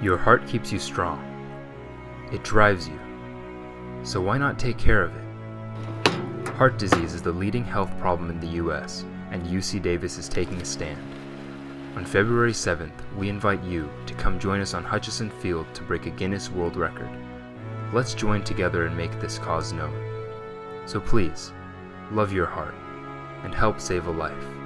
Your heart keeps you strong. It drives you. So why not take care of it? Heart disease is the leading health problem in the US, and UC Davis is taking a stand. On February 7th, we invite you to come join us on Hutchison Field to break a Guinness World Record. Let's join together and make this cause known. So please, love your heart and help save a life.